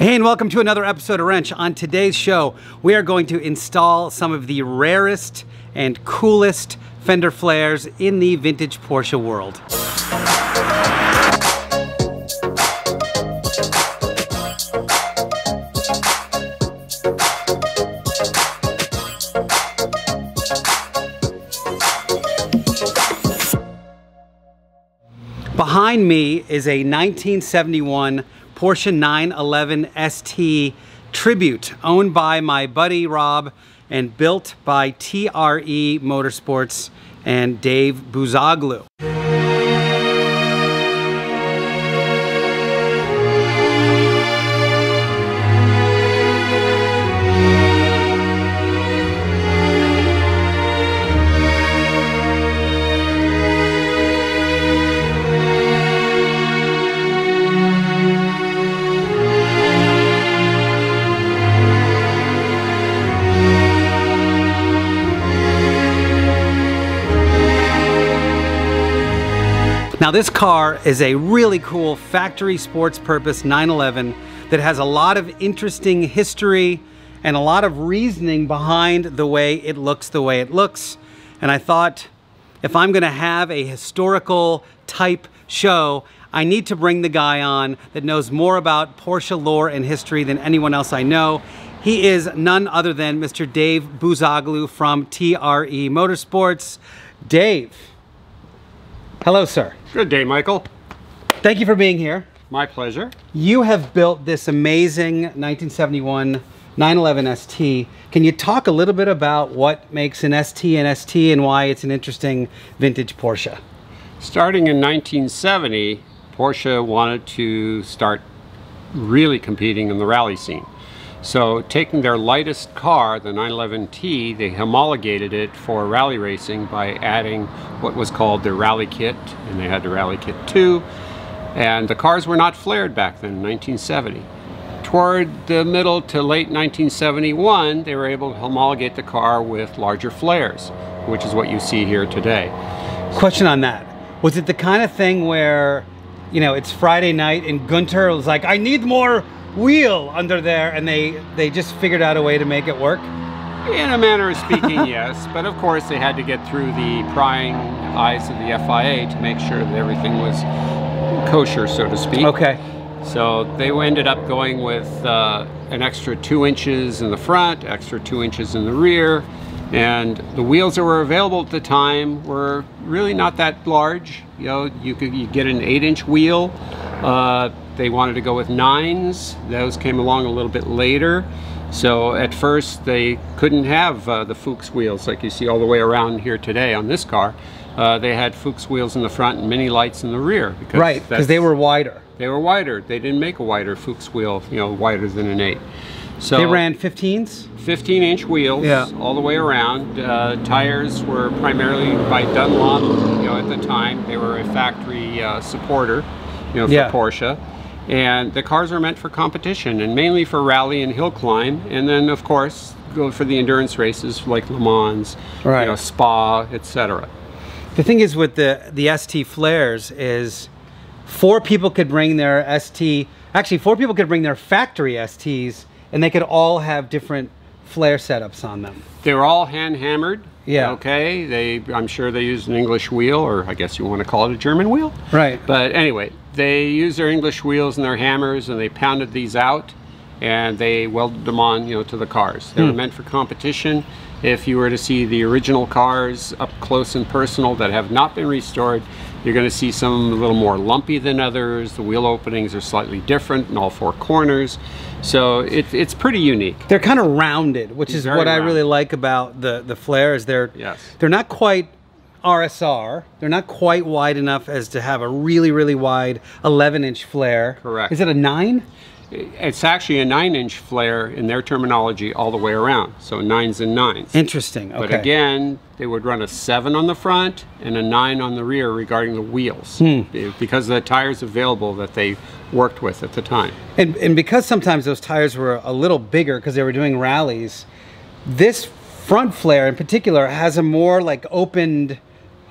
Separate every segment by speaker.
Speaker 1: Hey, and welcome to another episode of Rennch. On today's show, we are going to install some of the rarest and coolest fender flares in the vintage Porsche world. Behind me is a 1971 Porsche 911 ST Tribute, owned by my buddy Rob and built by TRE Motorsports and Dave Buzoglu. Now this car is a really cool factory sports purpose 911 that has a lot of interesting history and a lot of reasoning behind the way it looks the way it looks. And I thought if I'm gonna have a historical type show, I need to bring the guy on that knows more about Porsche lore and history than anyone else I know. He is none other than Mr. Dave Buzoglu from TRE Motorsports. Dave, hello sir.
Speaker 2: Good day, Michael.
Speaker 1: Thank you for being here.
Speaker 2: My pleasure.
Speaker 1: You have built this amazing 1971 911 ST. Can you talk a little bit about what makes an ST an ST and why it's an interesting vintage Porsche?
Speaker 2: Starting in 1970, Porsche wanted to start really competing in the rally scene. So taking their lightest car, the 911T, they homologated it for rally racing by adding what was called the Rally Kit, and they had the Rally Kit 2. And the cars were not flared back then in 1970. Toward the middle to late 1971, they were able to homologate the car with larger flares, which is what you see here today.
Speaker 1: Question on that. Was it the kind of thing where, you know, it's Friday night and Gunter was like, I need more wheel under there and they they just figured out a way to make it work?
Speaker 2: In a manner of speaking yes. But of course they had to get through the prying eyes of the FIA to make sure that everything was kosher so to speak.
Speaker 1: Okay.
Speaker 2: So they ended up going with uh, an extra two inches in the front extra two inches in the rear and the wheels that were available at the time were really not that large. You know you could you get an eight inch wheel uh, they wanted to go with nines. Those came along a little bit later. So at first they couldn't have uh, the Fuchs wheels like you see all the way around here today on this car. Uh, they had Fuchs wheels in the front and Minilites in the rear.
Speaker 1: Because right, because they were wider.
Speaker 2: They were wider. They didn't make a wider Fuchs wheel, you know, wider than an 8.
Speaker 1: So They ran 15s?
Speaker 2: 15 inch wheels yeah. all the way around. Uh, tires were primarily by Dunlop, you know, at the time. They were a factory uh, supporter, you know, for yeah. Porsche and the cars are meant for competition and mainly for rally and hill climb and then of course go for the endurance races like Le Mans, right. you know, Spa, etc.
Speaker 1: The thing is with the the ST flares is four people could bring their ST actually four people could bring their factory STs and they could all have different flare setups on them.
Speaker 2: They were all hand hammered.
Speaker 1: Yeah.
Speaker 2: Okay. They I'm sure they used an English wheel or I guess you want to call it a German wheel.
Speaker 1: Right.
Speaker 2: But anyway, they used their English wheels and their hammers and they pounded these out and they welded them on you know to the cars they hmm. were meant for competition if you were to see the original cars up close and personal that have not been restored you're going to see some a little more lumpy than others the wheel openings are slightly different in all four corners so it, it's pretty unique
Speaker 1: they're kind of rounded which is Very what round. i really like about the the flares they're
Speaker 2: yes.
Speaker 1: they're not quite RSR. They're not quite wide enough as to have a really, really wide 11 inch flare.
Speaker 2: Correct.
Speaker 1: Is it a nine?
Speaker 2: It's actually a nine inch flare in their terminology all the way around. So nines and nines.
Speaker 1: Interesting. Okay.
Speaker 2: But again, they would run a seven on the front and a nine on the rear regarding the wheels hmm. because of the tires available that they worked with at the time.
Speaker 1: And, and because sometimes those tires were a little bigger because they were doing rallies, this front flare in particular has a more like opened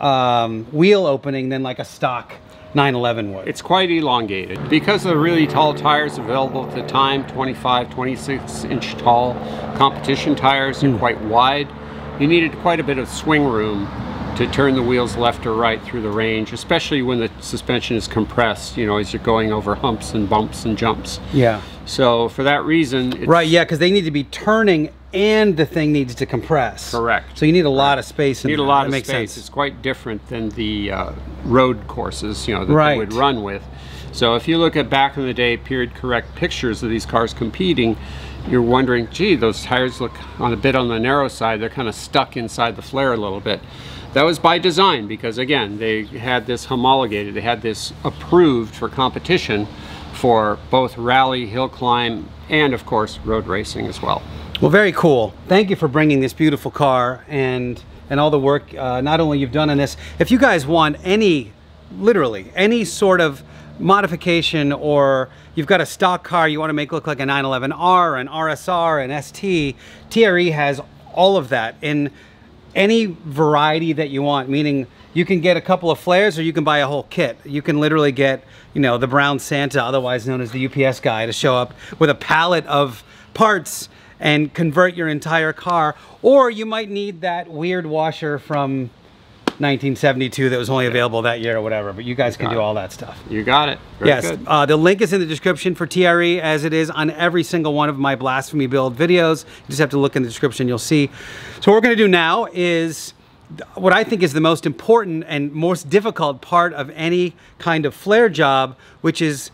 Speaker 1: um, wheel opening than like a stock 911 would.
Speaker 2: It's quite elongated. Because of the really tall tires available at the time, 25, 26 inch tall competition tires, are hmm. quite wide. You needed quite a bit of swing room to turn the wheels left or right through the range, especially when the suspension is compressed, you know, as you're going over humps and bumps and jumps.
Speaker 1: yeah.
Speaker 2: So for that reason, it's
Speaker 1: Right, yeah, because they need to be turning and the thing needs to compress.
Speaker 2: Correct.
Speaker 1: So you need a lot of space. In
Speaker 2: need a lot
Speaker 1: that
Speaker 2: of
Speaker 1: makes
Speaker 2: space.
Speaker 1: sense.
Speaker 2: It's quite different than the uh, road courses, you know, that
Speaker 1: Right.
Speaker 2: they would run with. So if you look at back in the day period correct pictures of these cars competing, you're wondering, gee, those tires look on a bit on the narrow side. They're kind of stuck inside the flare a little bit. That was by design because again, they had this homologated. They had this approved for competition for both rally, hill climb, and of course road racing as well.
Speaker 1: Well, very cool. Thank you for bringing this beautiful car and and all the work uh, not only you've done on this. If you guys want any, literally any sort of modification, or you've got a stock car you want to make look like a 911R, an RSR, an ST, TRE has all of that in any variety that you want. Meaning you can get a couple of flares, or you can buy a whole kit. You can literally get you know the brown Santa, otherwise known as the UPS guy, to show up with a pallet of parts and convert your entire car. Or you might need that weird washer from 1972 that was only available that year or whatever. But you guys can do
Speaker 2: it.
Speaker 1: all that stuff.
Speaker 2: You got it. Very
Speaker 1: yes, uh, the link is in the description for TRE as it is on every single one of my Blasphemy Build videos. You just have to look in the description, you'll see. So what we're gonna do now is what I think is the most important and most difficult part of any kind of flare job, which is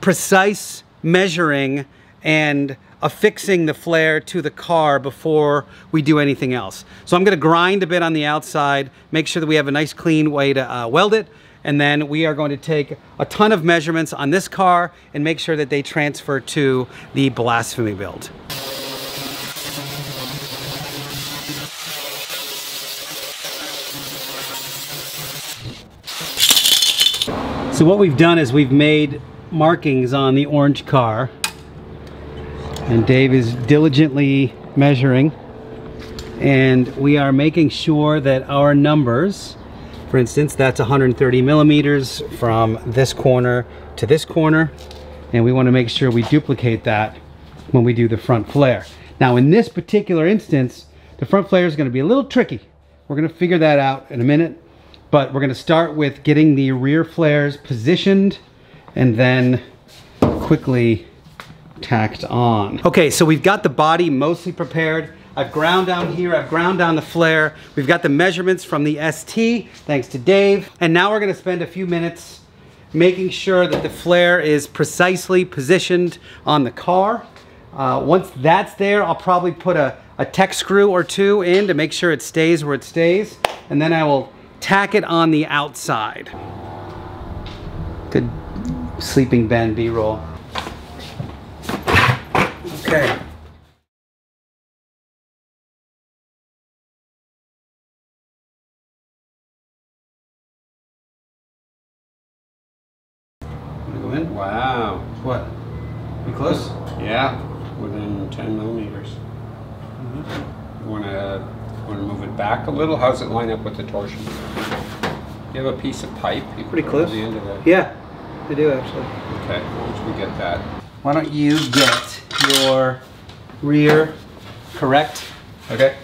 Speaker 1: precise measuring and affixing the flare to the car before we do anything else. So I'm gonna grind a bit on the outside, make sure that we have a nice clean way to uh, weld it, and then we are going to take a ton of measurements on this car and make sure that they transfer to the Blasphemy build. So what we've done is we've made markings on the orange car and Dave is diligently measuring. And we are making sure that our numbers for instance that's 130 millimeters from this corner to this corner. And we want to make sure we duplicate that when we do the front flare. Now in this particular instance the front flare is going to be a little tricky. We're going to figure that out in a minute. But we're going to start with getting the rear flares positioned and then quickly tacked on. Okay, so we've got the body mostly prepared. I've ground down here, I've ground down the flare. We've got the measurements from the ST, thanks to Dave. And now we're gonna spend a few minutes making sure that the flare is precisely positioned on the car. Uh, once that's there, I'll probably put a, a tech screw or two in to make sure it stays where it stays. And then I will tack it on the outside. Good sleeping Ben B-roll. Okay. Wanna go in?
Speaker 2: Wow.
Speaker 1: What? You close?
Speaker 2: Yeah, within 10 millimeters.
Speaker 1: Mm-hmm.
Speaker 2: You want to want to move it back a little? How's it line up with the torsion? You have a piece of pipe. You
Speaker 1: Pretty close.
Speaker 2: The end of it.
Speaker 1: Yeah, I do actually.
Speaker 2: Okay. Once we get that.
Speaker 1: Why don't you get your rear correct,
Speaker 2: Okay.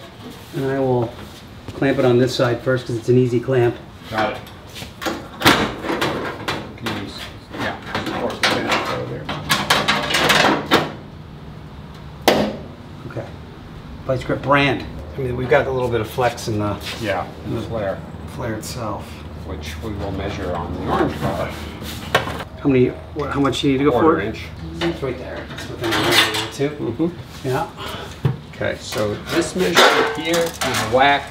Speaker 1: and I will clamp it on this side first because it's an easy clamp.
Speaker 2: Got it. Use- Yeah. Of course, the pin out there.
Speaker 1: Okay. Vice grip brand. I mean, we've got a little bit of flex in the
Speaker 2: Yeah. And the flare,
Speaker 1: flare itself.
Speaker 2: which we will measure on the orange car.
Speaker 1: How many? What, how much do you need to go
Speaker 2: Quarter
Speaker 1: for?
Speaker 2: inch.
Speaker 1: It's right there. It's within a too.
Speaker 2: Mhm.
Speaker 1: Yeah.
Speaker 2: Okay. So this measurement here is whack.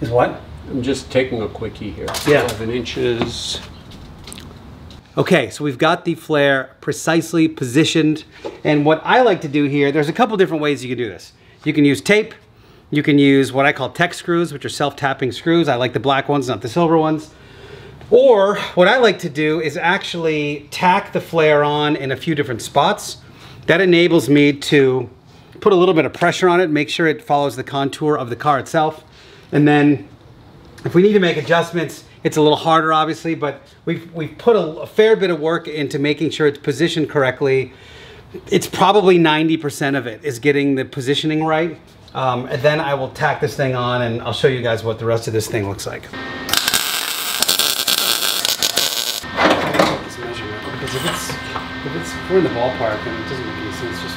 Speaker 1: Is what?
Speaker 2: I'm just taking a quickie here.
Speaker 1: Yeah.
Speaker 2: 11 inches.
Speaker 1: Okay, so we've got the flare precisely positioned. And what I like to do here, there's a couple different ways you can do this. You can use tape. You can use what I call tech screws, which are self-tapping screws. I like the black ones, not the silver ones. Or what I like to do is actually tack the flare on in a few different spots. That enables me to put a little bit of pressure on it, make sure it follows the contour of the car itself. And then if we need to make adjustments It's a little harder, obviously, but we've we've put a, a fair bit of work into making sure it's positioned correctly. It's probably 90% of it is getting the positioning right. Um, and then I will tack this thing on and I'll show you guys what the rest of this thing looks like. This measurement, Because if it's, if it's, if we're in the ballpark, and it doesn't make any sense just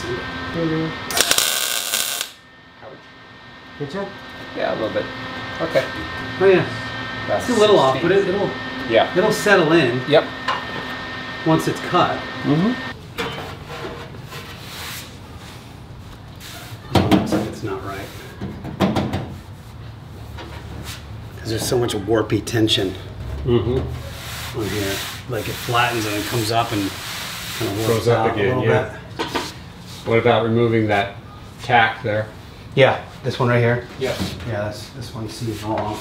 Speaker 1: send it. Good job?
Speaker 2: Yeah, a little bit. Okay.
Speaker 1: Oh yeah. It's a little off, but it, it'll
Speaker 2: Yeah.
Speaker 1: it'll settle in
Speaker 2: Yep.
Speaker 1: once it's cut.
Speaker 2: Mm-hmm.
Speaker 1: Looks like it's not right. Because there's so much warpy tension
Speaker 2: Mm-hmm.
Speaker 1: on here. Like it flattens and it comes up and kind of
Speaker 2: Goes up again,
Speaker 1: a little
Speaker 2: yeah.
Speaker 1: bit.
Speaker 2: What about removing that tack there?
Speaker 1: Yeah, this one right here.
Speaker 2: Yep.
Speaker 1: Yeah, this this one seems wrong.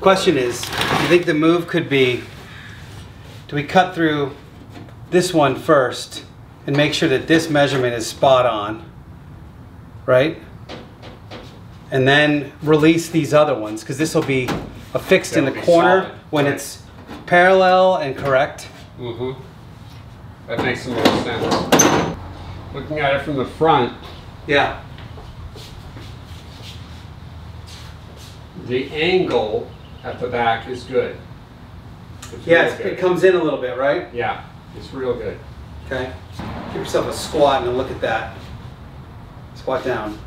Speaker 1: Question is, do you think the move could be, do we cut through this one first and make sure that this measurement is spot on, right? And then release these other ones, because this will be affixed in the
Speaker 2: That'll be
Speaker 1: corner
Speaker 2: solid,
Speaker 1: when
Speaker 2: right.
Speaker 1: it's parallel and correct.
Speaker 2: Mm-hmm. That makes the most sense. Looking at it from the front,
Speaker 1: Yeah.
Speaker 2: the angle at the back is good. It's
Speaker 1: Yeah,
Speaker 2: good.
Speaker 1: it comes in a little bit, right?
Speaker 2: Yeah, it's real good.
Speaker 1: Okay. Give yourself a squat and look at that. Squat down.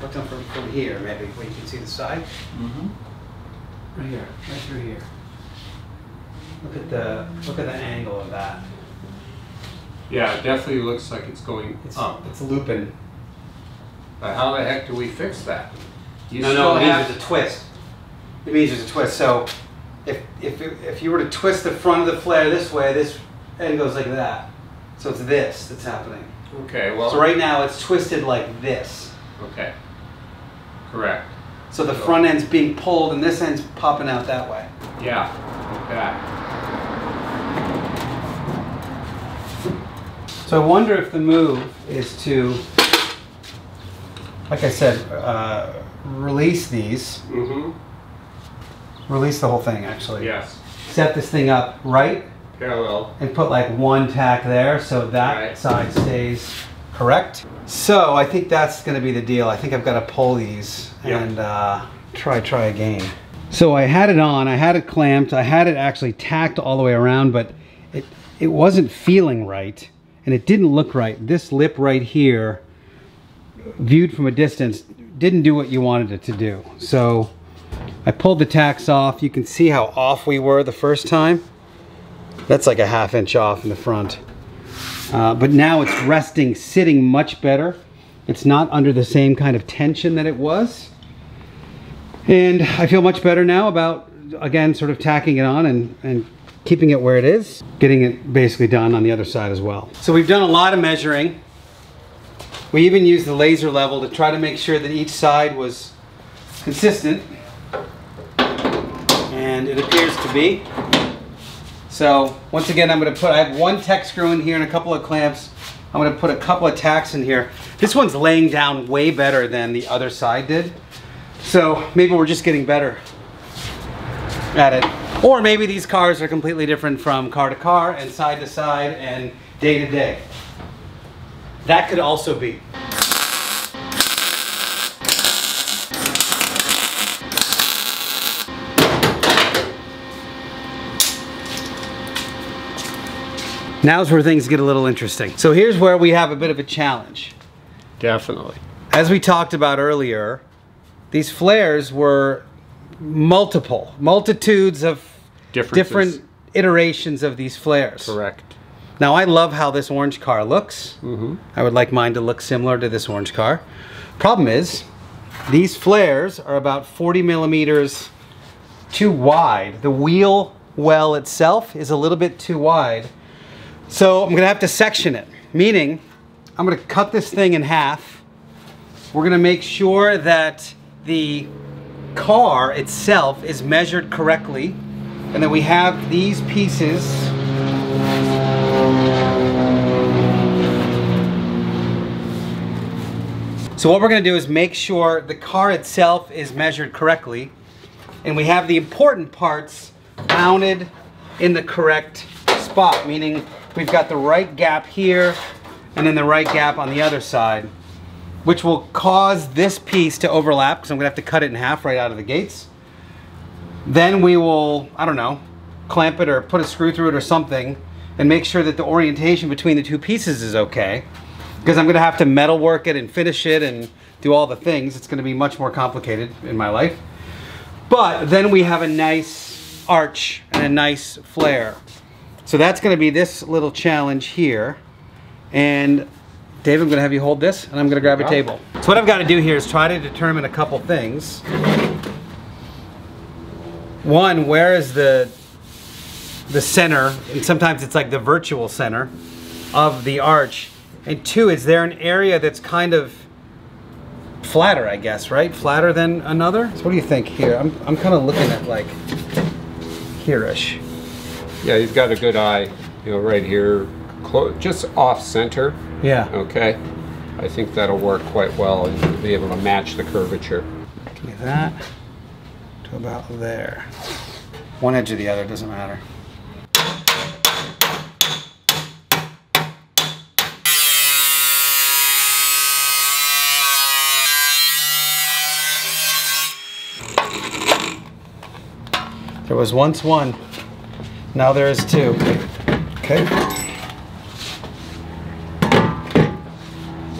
Speaker 1: Look down from, from here, maybe, where you can see the side.
Speaker 2: Mm-hmm.
Speaker 1: Right here, right through here. Look at the look at the angle of that.
Speaker 2: Yeah, it definitely looks like it's going
Speaker 1: It's
Speaker 2: up.
Speaker 1: it's looping.
Speaker 2: But how the heck do we fix that? You
Speaker 1: no, no,
Speaker 2: still
Speaker 1: it means
Speaker 2: have-
Speaker 1: there's a twist. It means there's a twist. So, if if if you were to twist the front of the flare this way, this end goes like that. So it's this that's happening.
Speaker 2: Okay, well.
Speaker 1: So right now it's twisted like this.
Speaker 2: Okay. Correct.
Speaker 1: So the front end's being pulled and this end's popping out that way.
Speaker 2: Yeah, like that.
Speaker 1: So I wonder if the move is to, like I said, uh, release these,
Speaker 2: Mm-hmm.
Speaker 1: release the whole thing actually.
Speaker 2: Yes.
Speaker 1: Set this thing up right
Speaker 2: Parallel.
Speaker 1: and put like one tack there so that
Speaker 2: Right.
Speaker 1: side stays correct. So I think that's going to be the deal. I think I've got to pull these
Speaker 2: Yep.
Speaker 1: and uh, try try again. So I had it on, I had it clamped, I had it actually tacked all the way around, but it it wasn't feeling right and it didn't look right. This lip right here, viewed from a distance, didn't do what you wanted it to do. So I pulled the tacks off. You can see how off we were the first time. That's like a half inch off in the front. Uh, but now it's resting, sitting much better. It's not under the same kind of tension that it was. And I feel much better now about, again, sort of tacking it on and, and keeping it where it is, getting it basically done on the other side as well. So we've done a lot of measuring. We even used the laser level to try to make sure that each side was consistent. And it appears to be. So once again, I'm going to put, I have one tech screw in here and a couple of clamps. I'm going to put a couple of tacks in here. This one's laying down way better than the other side did. So maybe we're just getting better at it. Or maybe these cars are completely different from car to car and side to side and day to day. That could also be. Now's where things get a little interesting. So here's where we have a bit of a challenge.
Speaker 2: Definitely.
Speaker 1: As we talked about earlier, these flares were multiple, multitudes of different iterations of these flares.
Speaker 2: Correct.
Speaker 1: Now I love how this orange car looks.
Speaker 2: Mm-hmm.
Speaker 1: I would like mine to look similar to this orange car. Problem is, these flares are about 40 millimeters too wide. The wheel well itself is a little bit too wide. So I'm gonna have to section it, meaning I'm gonna cut this thing in half. We're gonna make sure that the car itself is measured correctly and then we have these pieces. So what we're gonna do is make sure the car itself is measured correctly and we have the important parts mounted in the correct spot, meaning we've got the right gap here and then the right gap on the other side, which will cause this piece to overlap because I'm gonna have to cut it in half right out of the gates. Then we will, I don't know, clamp it or put a screw through it or something and make sure that the orientation between the two pieces is okay. Because I'm gonna have to metal work it and finish it and do all the things. It's gonna be much more complicated in my life. But then we have a nice arch and a nice flare. So that's gonna be this little challenge here. And Dave, I'm gonna have you hold this and I'm gonna grab a table. So what I've gotta do here is try to determine a couple things. One, where is the the center, and sometimes it's like the virtual center of the arch. And two, is there an area that's kind of flatter, I guess, right? Flatter than another? So what do you think here? I'm, I'm kind of looking at like here-ish.
Speaker 2: Yeah, you've got a good eye, you know, right here, clo- just off center.
Speaker 1: Yeah.
Speaker 2: Okay. I think that'll work quite well and you'll be able to match the curvature.
Speaker 1: Give me that to about there. One edge or the other, doesn't matter. There was once one, now there is two. Okay.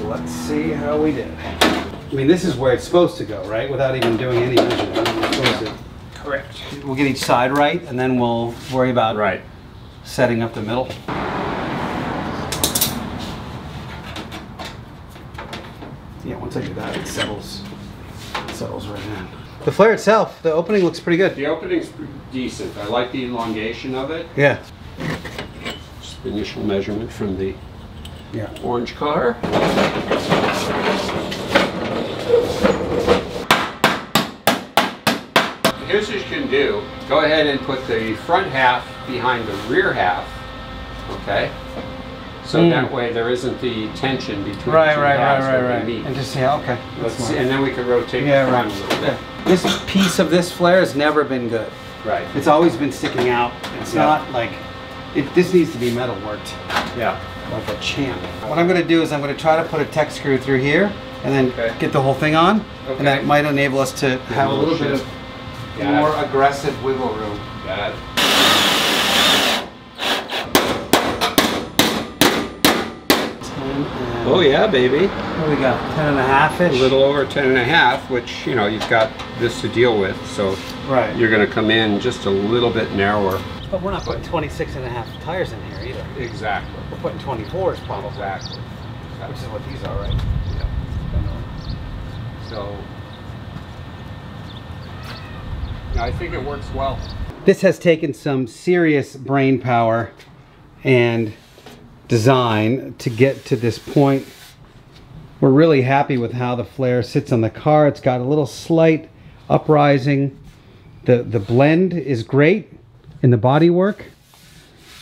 Speaker 1: Let's see how we did. I mean, this is where it's supposed to go, right? Without even doing any measurement. It's
Speaker 2: Correct.
Speaker 1: We'll get each side right, and then we'll worry about
Speaker 2: Right.
Speaker 1: setting up the middle. Yeah, once I do that, it settles, it settles right in. The flare itself, the opening looks pretty good.
Speaker 2: The opening's decent. I like the elongation of it.
Speaker 1: Yeah,
Speaker 2: Just the initial measurement from the
Speaker 1: yeah.
Speaker 2: orange car. You can do. Go ahead and put the front half behind the rear half, okay? So
Speaker 1: Mm.
Speaker 2: that way there isn't the tension between
Speaker 1: Right,
Speaker 2: the two
Speaker 1: right, right,
Speaker 2: halves
Speaker 1: right,
Speaker 2: when
Speaker 1: right.
Speaker 2: meet.
Speaker 1: And just see how, okay.
Speaker 2: Let's see, and then we can rotate
Speaker 1: Yeah,
Speaker 2: the front
Speaker 1: right.
Speaker 2: a little bit.
Speaker 1: This piece of this flare has never been good.
Speaker 2: Right.
Speaker 1: It's always been sticking out. It's
Speaker 2: Yeah.
Speaker 1: not like, it, this needs to be metal worked.
Speaker 2: Yeah.
Speaker 1: like a champ. What I'm going to do is I'm going to try to put a tech screw through here and then
Speaker 2: Okay.
Speaker 1: get the whole thing on.
Speaker 2: Okay.
Speaker 1: And that might enable us to have a
Speaker 2: a
Speaker 1: little
Speaker 2: little
Speaker 1: bit of
Speaker 2: Got
Speaker 1: more
Speaker 2: it.
Speaker 1: aggressive wiggle room.
Speaker 2: Got it. Oh yeah, baby.
Speaker 1: What we got? Ten and a half
Speaker 2: A
Speaker 1: ish?
Speaker 2: A little over 10 and a half, which, you know, you've got this to deal with, so
Speaker 1: Right.
Speaker 2: you're gonna come in just a little bit narrower.
Speaker 1: But we're not putting 26 and a half tires in here either.
Speaker 2: Exactly.
Speaker 1: We're putting 24s probably.
Speaker 2: Exactly.
Speaker 1: Which is what these are, right?
Speaker 2: So, I think it works well.
Speaker 1: This has taken some serious brain power and design to get to this point. We're really happy with how the flare sits on the car. It's got a little slight uprising. The the blend is great in the bodywork.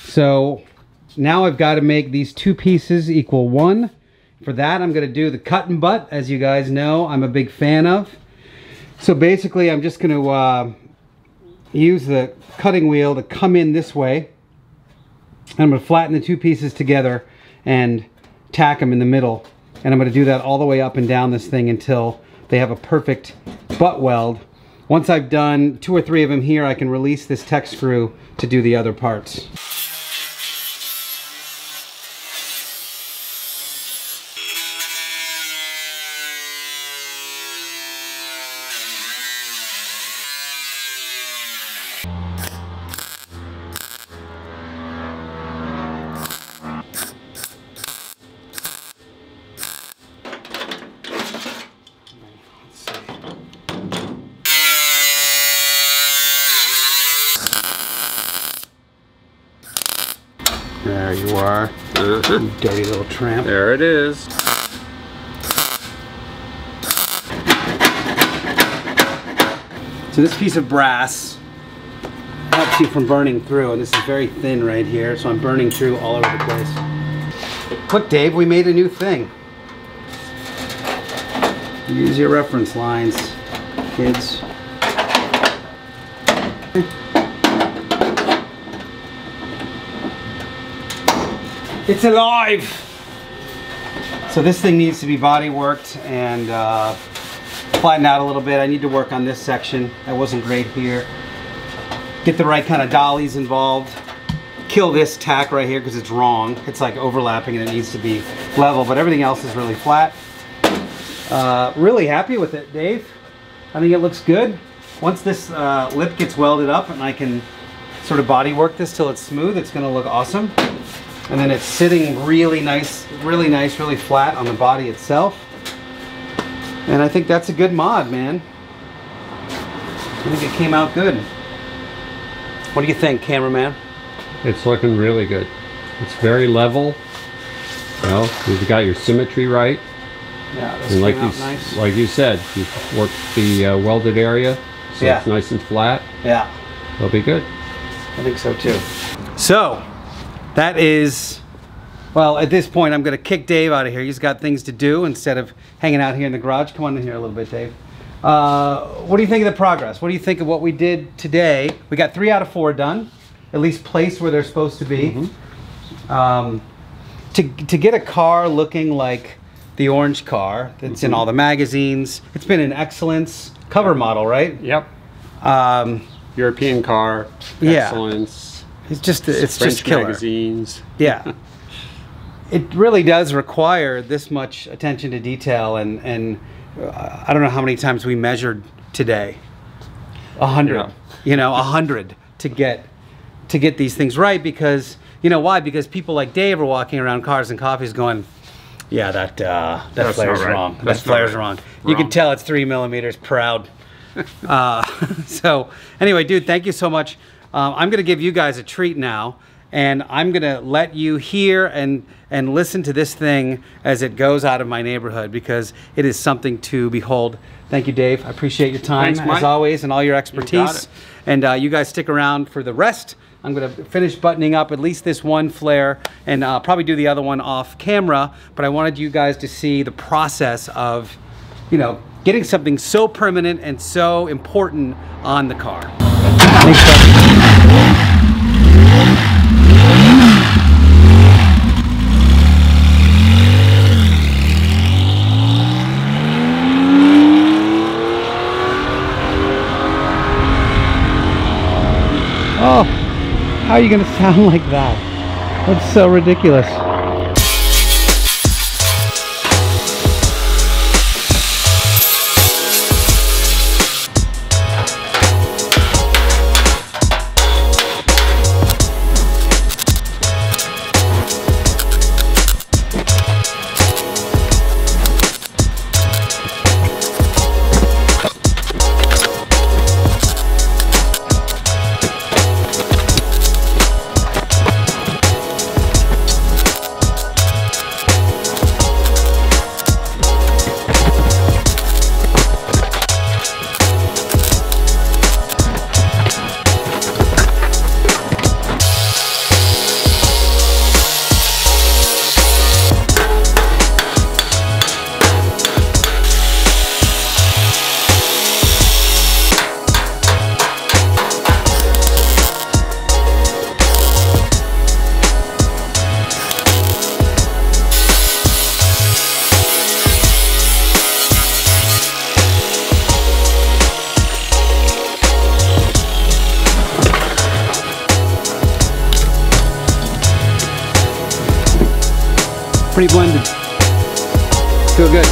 Speaker 1: So now I've got to make these two pieces equal one. For that, I'm going to do the cut and butt, as you guys know, I'm a big fan of. So basically, I'm just going to uh, use the cutting wheel to come in this way. And I'm going to flatten the two pieces together and tack them in the middle. And I'm going to do that all the way up and down this thing until they have a perfect butt weld. Once I've done two or three of them here, I can release this tech screw to do the other parts.
Speaker 2: There you are. Uh-huh.
Speaker 1: Dirty little tramp.
Speaker 2: It is.
Speaker 1: So this piece of brass helps you from burning through, and this is very thin right here, so I'm burning through all over the place. Look, Dave, we made a new thing. Use your reference lines, kids. It's alive! So this thing needs to be body worked and uh, flattened out a little bit. I need to work on this section. That wasn't great here. Get the right kind of dollies involved. Kill this tack right here because it's wrong. It's like overlapping and it needs to be level, but everything else is really flat. Uh, really happy with it, Dave. I think it looks good. Once this uh, lip gets welded up and I can sort of body work this till it's smooth, it's gonna look awesome. And then it's sitting really nice, really nice, really flat on the body itself. And I think that's a good mod, man. I think it came out good. What do you think, cameraman?
Speaker 2: It's looking really good. It's very level. Well, you've got your symmetry right.
Speaker 1: Yeah, this
Speaker 2: And like
Speaker 1: came
Speaker 2: you,
Speaker 1: out
Speaker 2: s-
Speaker 1: nice.
Speaker 2: like you said, you've worked the uh, welded area, so
Speaker 1: Yeah.
Speaker 2: it's nice and flat.
Speaker 1: Yeah.
Speaker 2: It'll be good.
Speaker 1: I think so too. So, that is, well, at this point, I'm going to kick Dave out of here. He's got things to do instead of hanging out here in the garage. Come on in here a little bit, Dave. Uh, what do you think of the progress? What do you think of what we did today? We got three out of four done, at least placed where they're supposed to be. Um, to, to get a car looking like the orange car that's in all the magazines, it's been an excellence cover model, right?
Speaker 2: Yep.
Speaker 1: Um,
Speaker 2: European car,
Speaker 1: Yeah. It's just, it's
Speaker 2: French
Speaker 1: just killer.
Speaker 2: magazines.
Speaker 1: Yeah. it really does require this much attention to detail and and uh, I don't know how many times we measured today. A hundred.
Speaker 2: Yeah.
Speaker 1: You know, a hundred to get to get these things right because you know why? Because people like Dave are walking around cars and coffees going, yeah, that uh, that
Speaker 2: That's
Speaker 1: flare's
Speaker 2: right.
Speaker 1: wrong.
Speaker 2: That's
Speaker 1: that flare's
Speaker 2: right.
Speaker 1: wrong. You can tell it's three millimeters proud. uh, so anyway, dude, thank you so much. Um, I'm gonna give you guys a treat now, and I'm gonna let you hear and and listen to this thing as it goes out of my neighborhood because it is something to behold. Thank you, Dave. I appreciate your time
Speaker 2: Thanks,
Speaker 1: as always and all your expertise.
Speaker 2: it.
Speaker 1: And uh, you guys stick around for the rest. I'm gonna finish buttoning up at least this one flare and uh, probably do the other one off camera. But I wanted you guys to see the process of, you know, getting something so permanent and so important on the car. Thanks, Oh, how are you gonna sound like that? That's so ridiculous. Pretty blended. Feel good.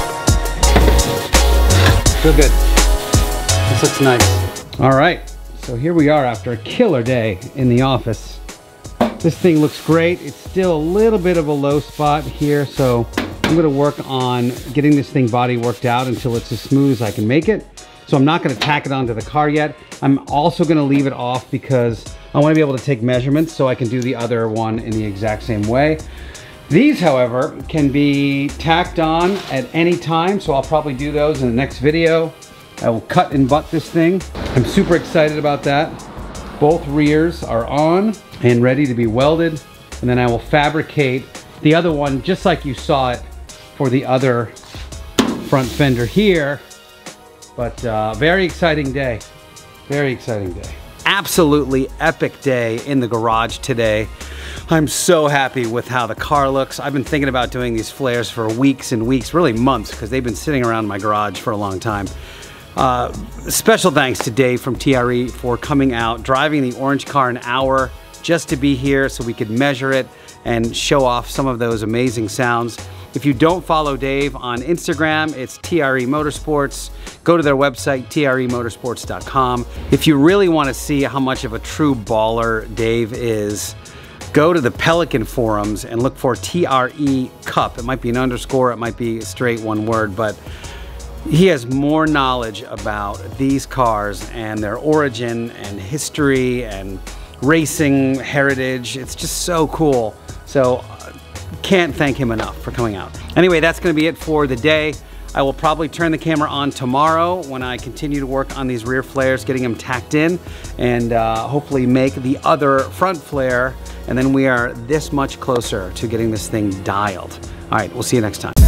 Speaker 1: Feel good. This looks nice. All right, so here we are after a killer day in the office. This thing looks great. It's still a little bit of a low spot here, so I'm gonna work on getting this thing body worked out until it's as smooth as I can make it. So I'm not gonna tack it onto the car yet. I'm also gonna leave it off because I wanna be able to take measurements so I can do the other one in the exact same way. These, however, can be tacked on at any time, so I'll probably do those in the next video. I will cut and butt this thing. I'm super excited about that. Both rears are on and ready to be welded, and then I will fabricate the other one just like you saw it for the other front fender here. But uh, very exciting day. Very exciting day. Absolutely epic day in the garage today. I'm so happy with how the car looks. I've been thinking about doing these flares for weeks and weeks, really months, because they've been sitting around my garage for a long time. Uh, special thanks to Dave from TRE for coming out, driving the orange car an hour just to be here so we could measure it and show off some of those amazing sounds. If you don't follow Dave on Instagram, it's TRE Motorsports. Go to their website, tremotorsports.com. If you really want to see how much of a true baller Dave is, go to the Pelican forums and look for TRE Cup. It might be an underscore, it might be straight one word, but he has more knowledge about these cars and their origin and history and racing heritage. It's just so cool. So can't thank him enough for coming out. Anyway, that's gonna be it for the day. I will probably turn the camera on tomorrow when I continue to work on these rear flares, getting them tacked in, and uh, hopefully make the other front flare, and then we are this much closer to getting this thing dialed. All right, we'll see you next time.